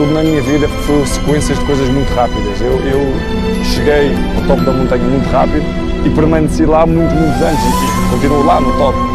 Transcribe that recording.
tudo na minha vida foram sequências de coisas muito rápidas. Eu, eu cheguei ao topo da montanha muito rápido e permaneci lá muitos, muitos anos e continuo lá no topo.